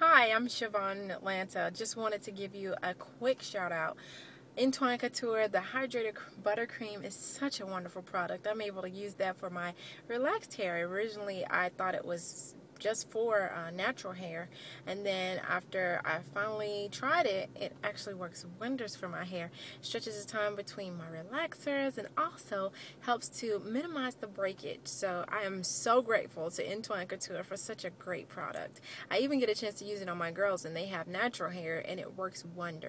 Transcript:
Hi, I'm Shavonne in Atlanta. Just wanted to give you a quick shout out. Entwine Couture, the hydrated Butter Creme is such a wonderful product. I'm able to use that for my relaxed hair. Originally, I thought it was just for uh, natural hair. And then after I finally tried it it actually works wonders for my hair. Stretches the time between my relaxers and also helps to minimize the breakage. So I am so grateful to Entwine Couture for such a great product. I even get a chance to use it on my girls and they have natural hair and it works wonders